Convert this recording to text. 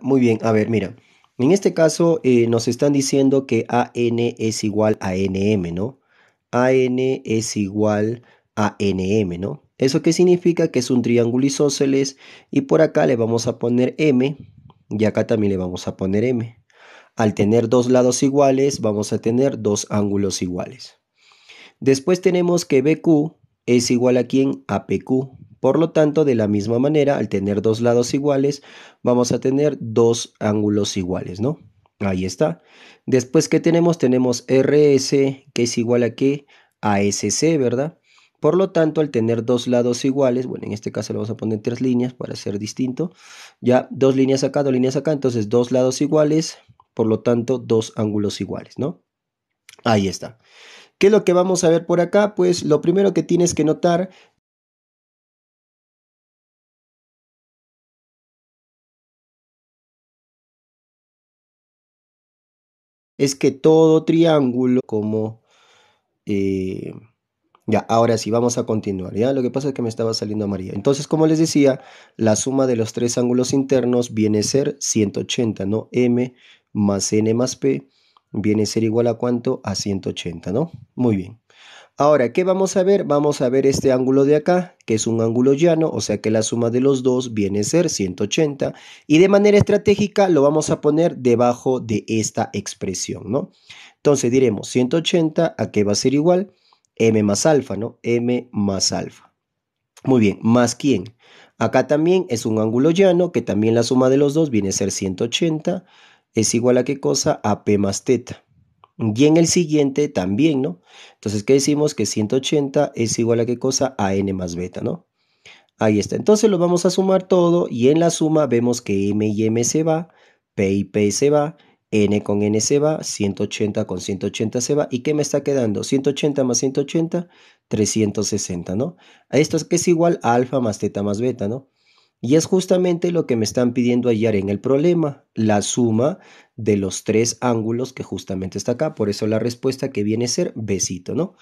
Muy bien, a ver, mira. En este caso eh, nos están diciendo que AN es igual a NM, ¿no? AN es igual a NM, ¿no? ¿Eso qué significa? Que es un triángulo isósceles y por acá le vamos a poner M y acá también le vamos a poner M. Al tener dos lados iguales vamos a tener dos ángulos iguales. Después tenemos que BQ es igual a quién? A PQ. Por lo tanto, de la misma manera, al tener dos lados iguales, vamos a tener dos ángulos iguales, ¿no? Ahí está. Después, ¿qué tenemos? Tenemos RS, que es igual a qué? A SC, ¿verdad? Por lo tanto, al tener dos lados iguales, bueno, en este caso le vamos a poner tres líneas para ser distinto. Ya, dos líneas acá, dos líneas acá, entonces dos lados iguales, por lo tanto, dos ángulos iguales, ¿no? Ahí está. ¿Qué es lo que vamos a ver por acá? Pues lo primero que tienes que notar es que todo triángulo como... Eh, ya, ahora sí, vamos a continuar, ¿ya? Lo que pasa es que me estaba saliendo María. Entonces, como les decía, la suma de los tres ángulos internos viene a ser 180, ¿no? M más N más P viene a ser igual a cuánto? A 180, ¿no? Muy bien. Ahora, ¿qué vamos a ver? Vamos a ver este ángulo de acá, que es un ángulo llano, o sea que la suma de los dos viene a ser 180. Y de manera estratégica lo vamos a poner debajo de esta expresión, ¿no? Entonces diremos 180, ¿a qué va a ser igual? M más alfa, ¿no? M más alfa. Muy bien, ¿más quién? Acá también es un ángulo llano, que también la suma de los dos viene a ser 180, es igual a qué cosa? A P más teta. Y en el siguiente también, ¿no? Entonces, ¿qué decimos? Que 180 es igual a qué cosa? A n más beta, ¿no? Ahí está. Entonces lo vamos a sumar todo y en la suma vemos que m y m se va, p y p se va, n con n se va, 180 con 180 se va. ¿Y qué me está quedando? 180 más 180, 360, ¿no? Esto es que es igual a alfa más teta más beta, ¿no? Y es justamente lo que me están pidiendo hallar en el problema, la suma de los tres ángulos que justamente está acá. Por eso la respuesta que viene a ser besito, ¿no?